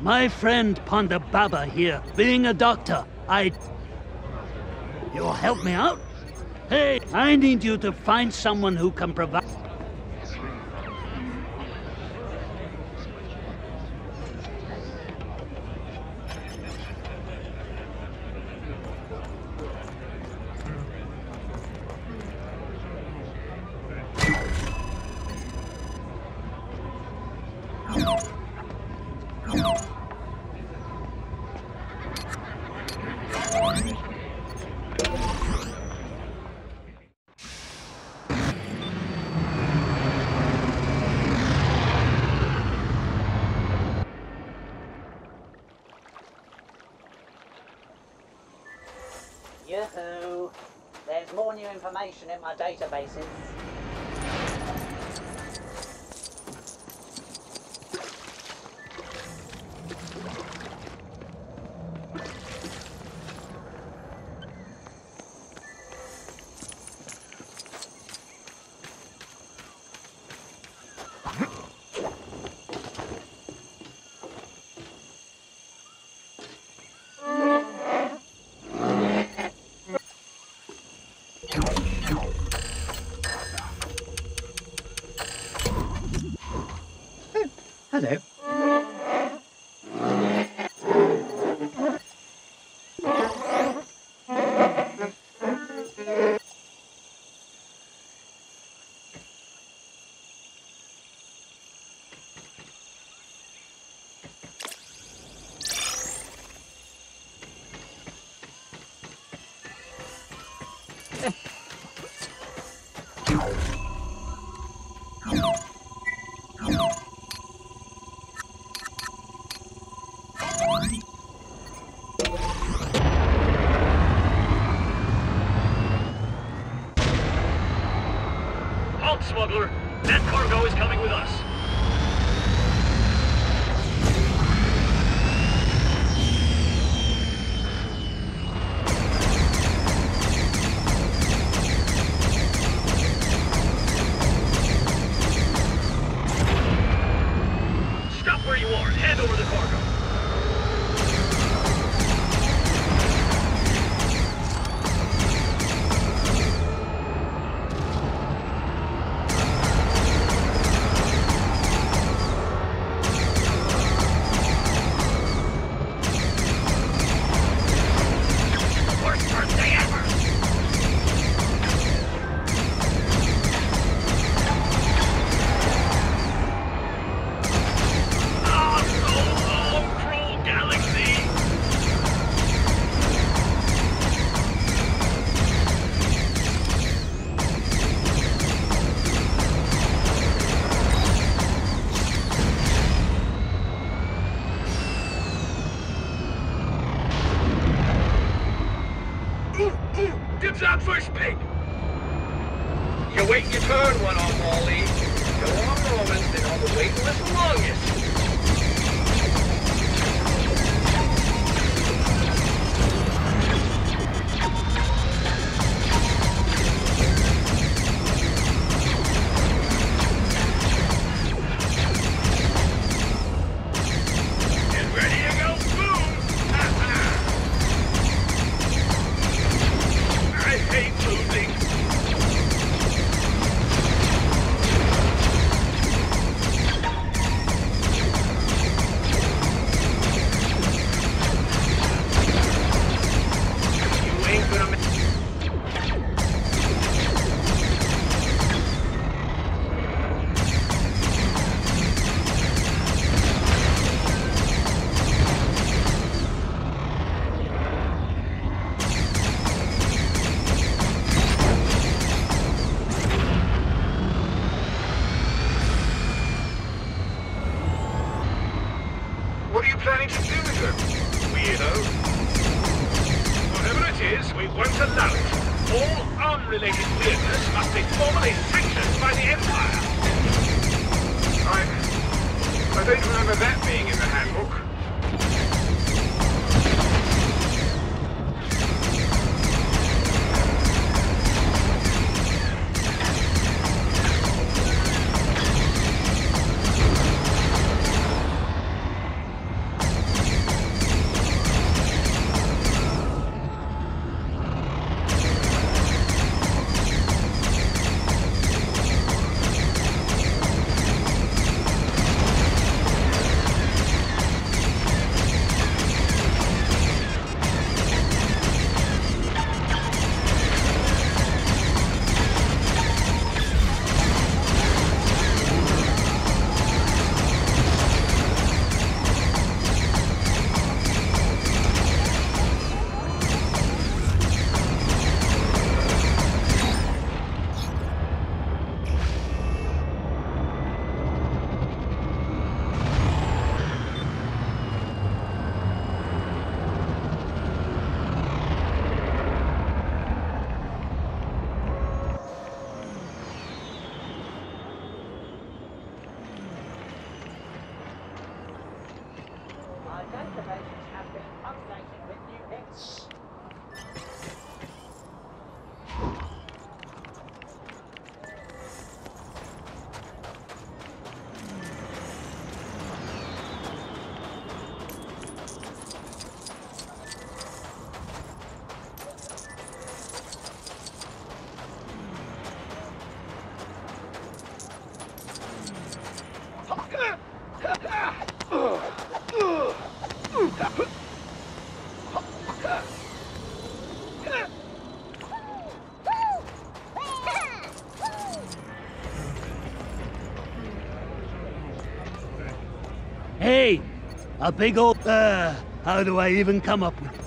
My friend Ponda Baba here, being a doctor, I... You'll help me out? Hey, I need you to find someone who can provide... places. Hello. smuggler. A big old... Uh, how do I even come up with...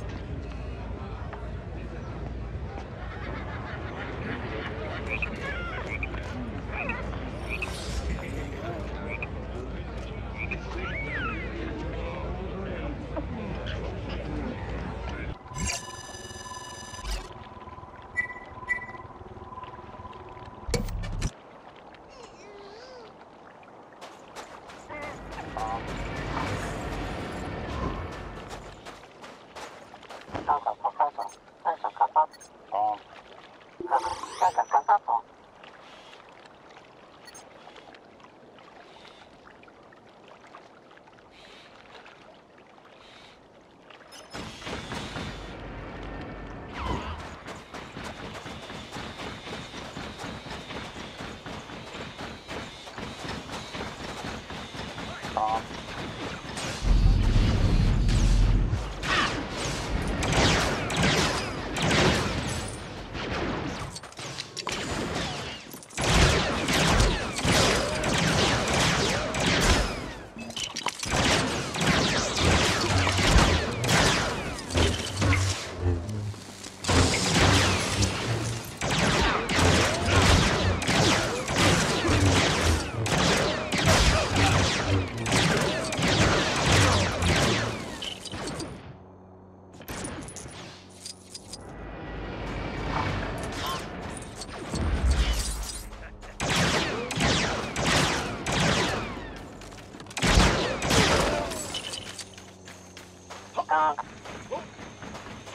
啊，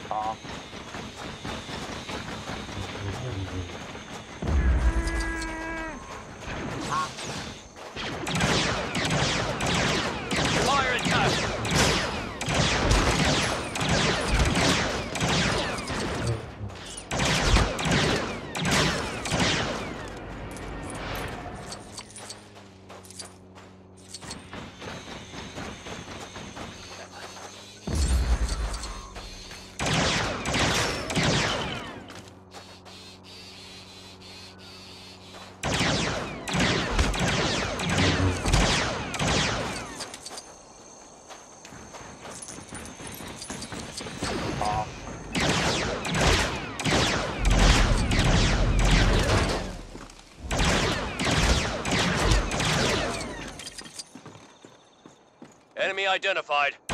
好。Identified.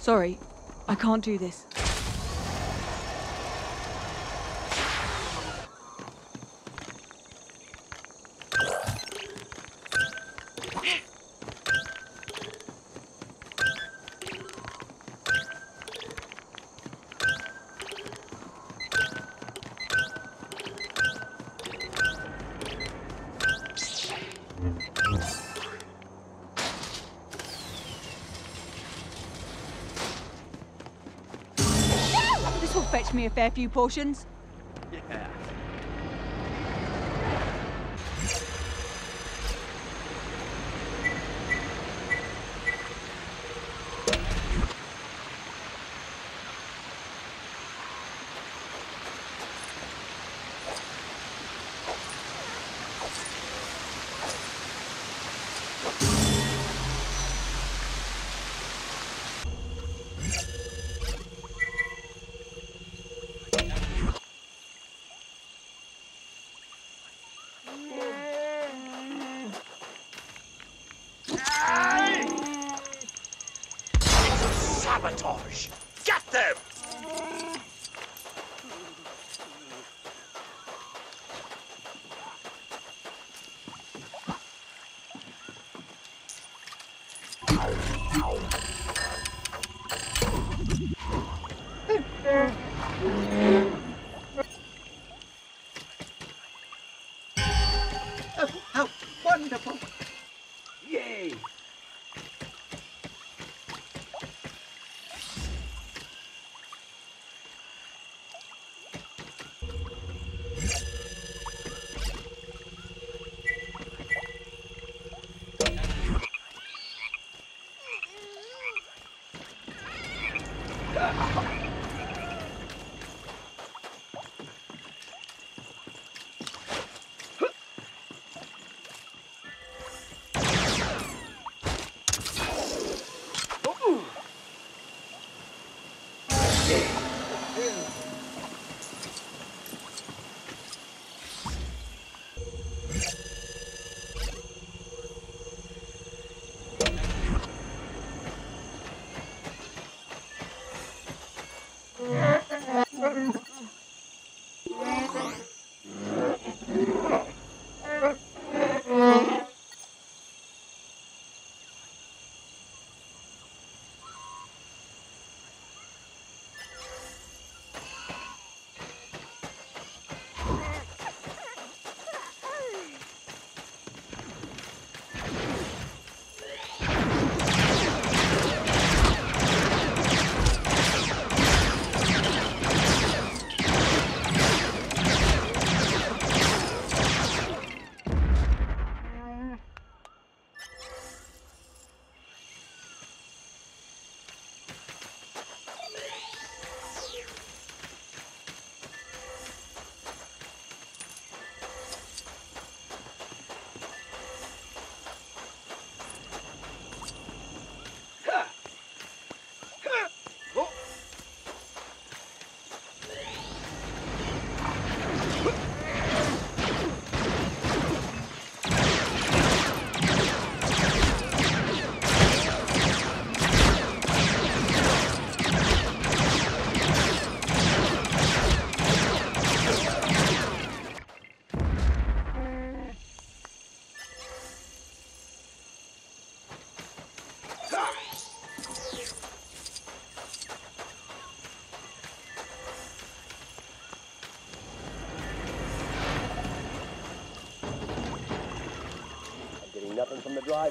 Sorry, I can't do this. Me a fair few portions.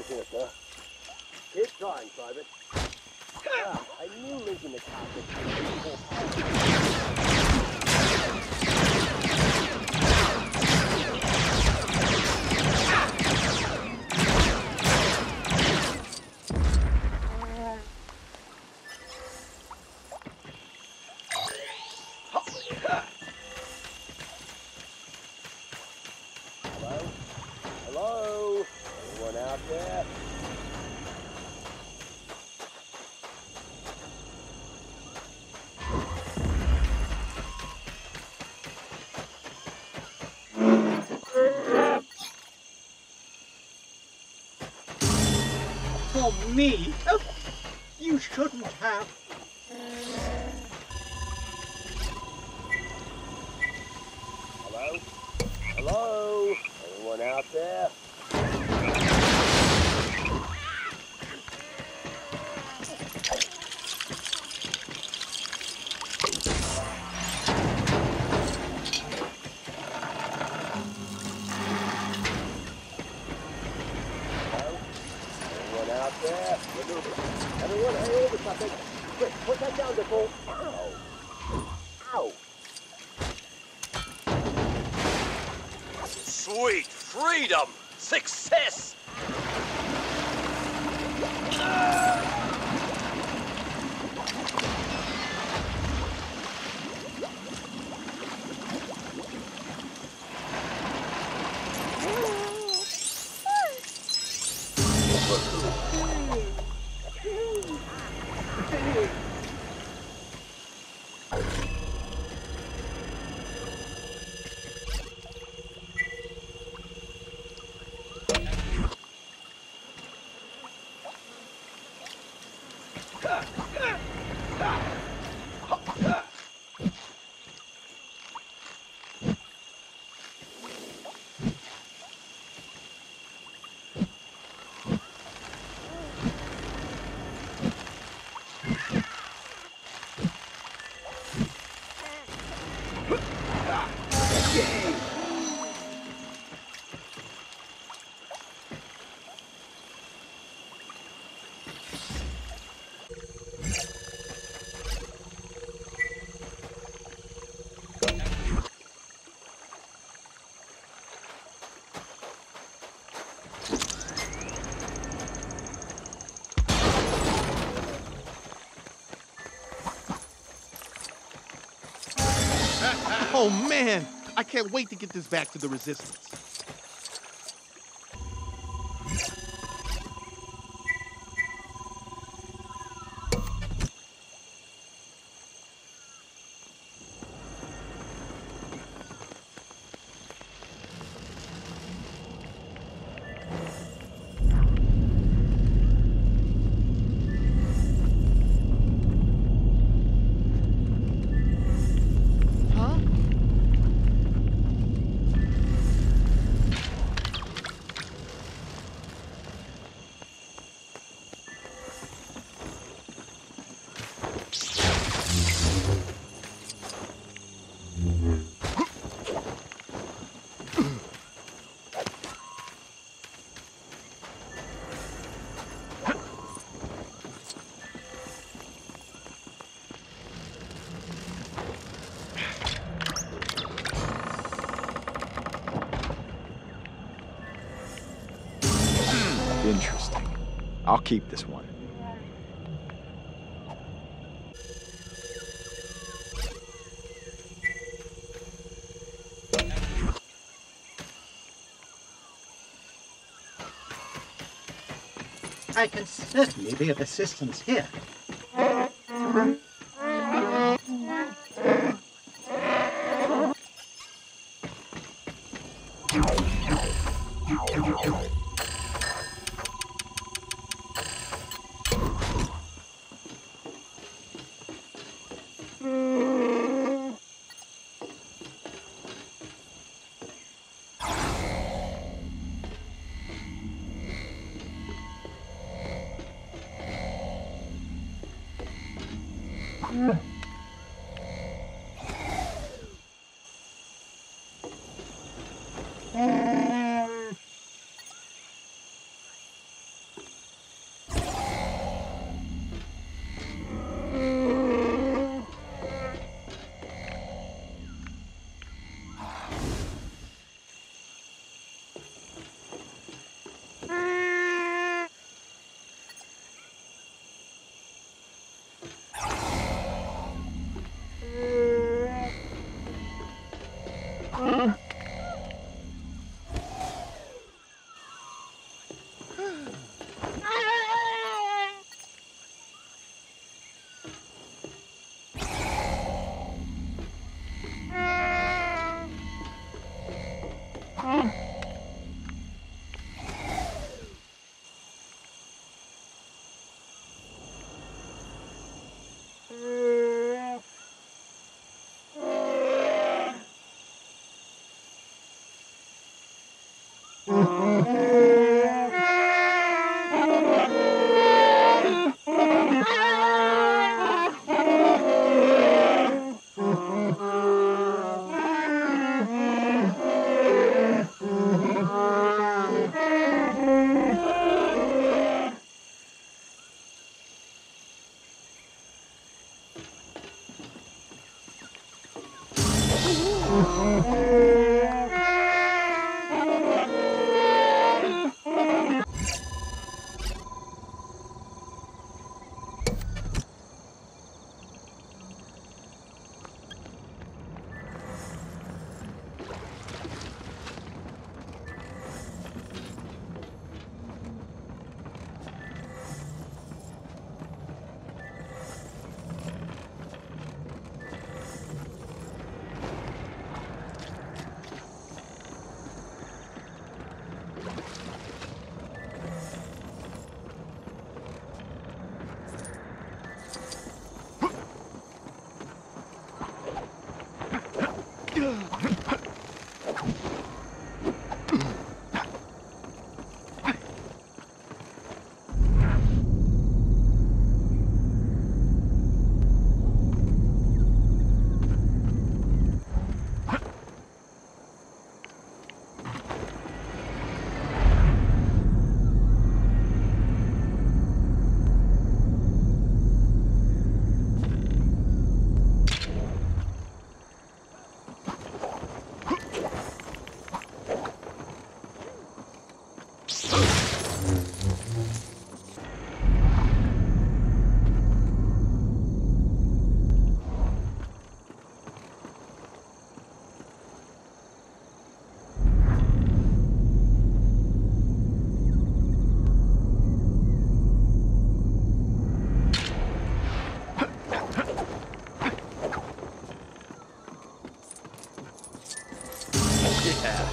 Here, sir. Me? Oh, you shouldn't have. Game! Oh man, I can't wait to get this back to the resistance. I'll keep this one. I can certainly be of assistance here.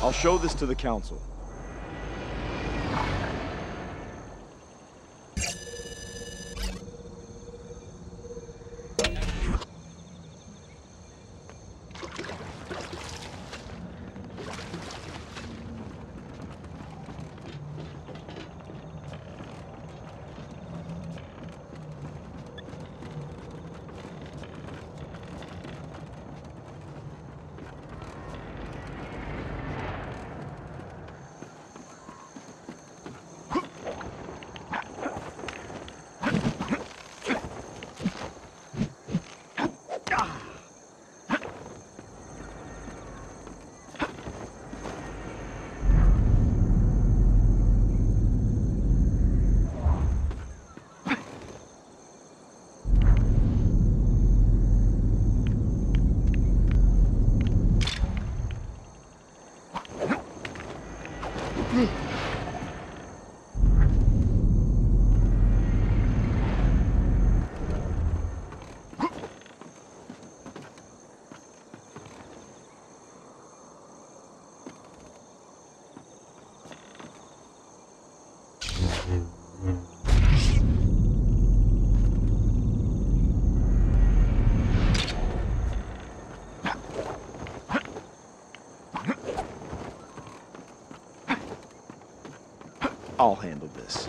I'll show this to the council. I'll handle this.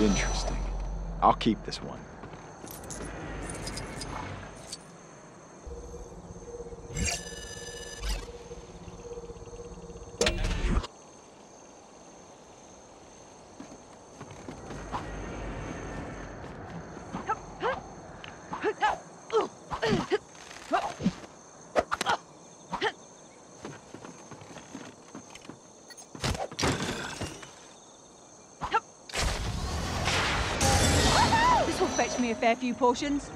Interesting. I'll keep this one. fetch me a fair few portions.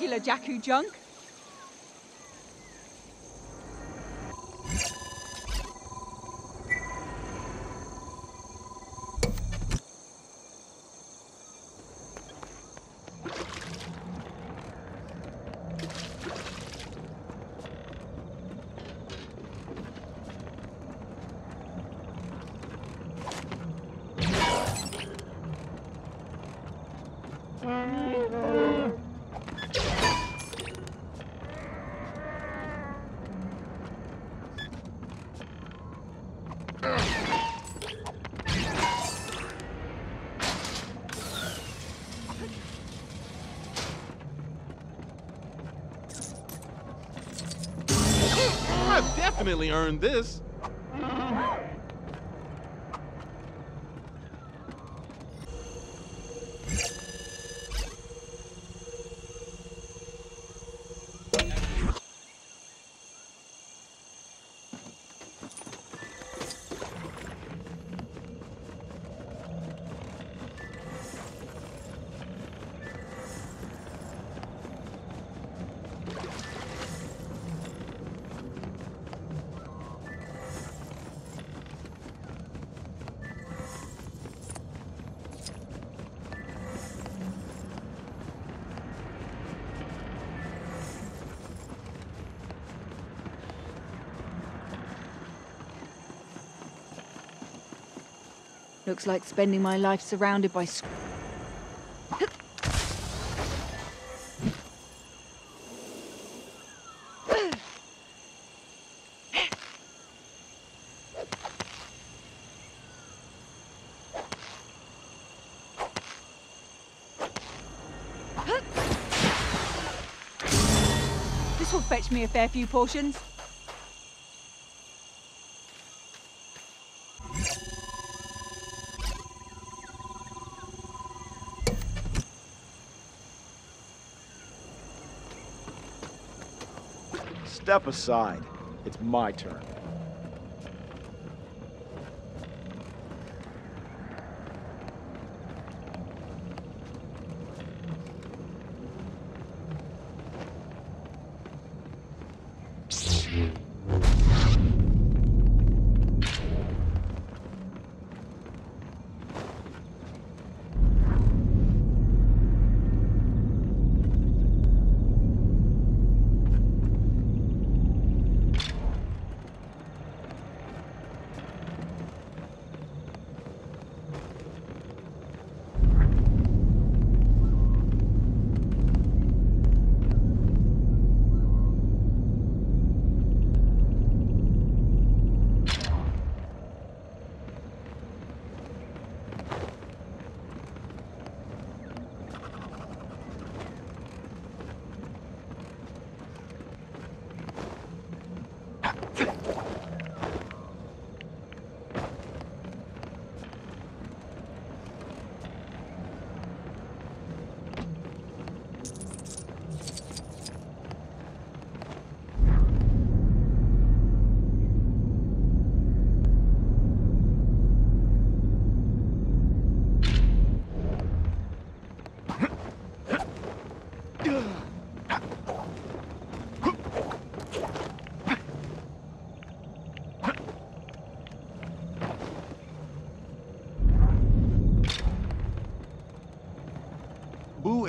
Regular Jakku junk. Definitely earned this. Looks like spending my life surrounded by. This will fetch me a fair few portions. Step aside. It's my turn.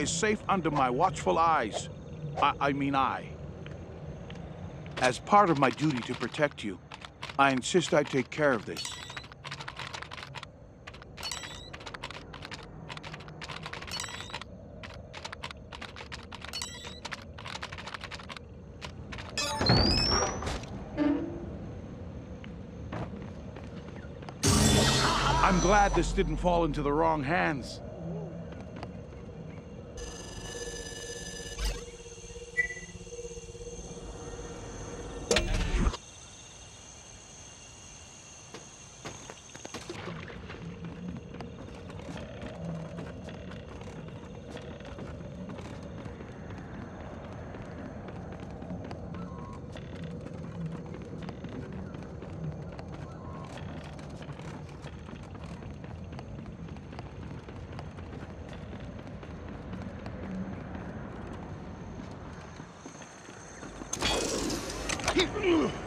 is safe under my watchful eyes. I, I mean I. As part of my duty to protect you, I insist I take care of this. I'm glad this didn't fall into the wrong hands.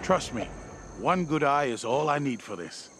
Trust me, one good eye is all I need for this.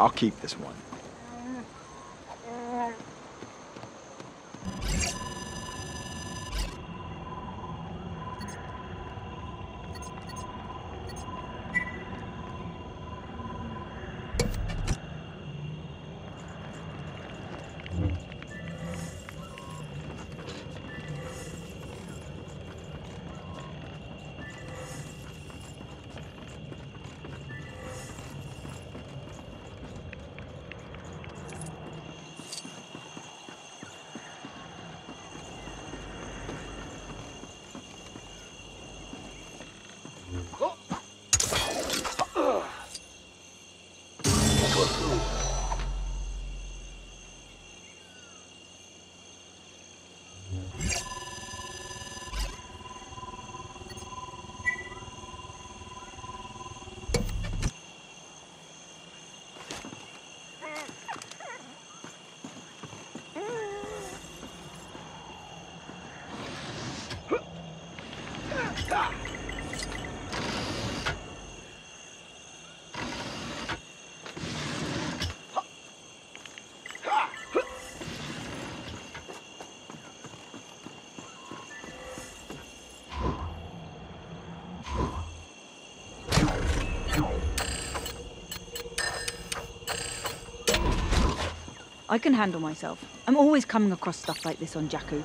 I'll keep this one. I can handle myself. I'm always coming across stuff like this on Jakku.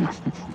ました。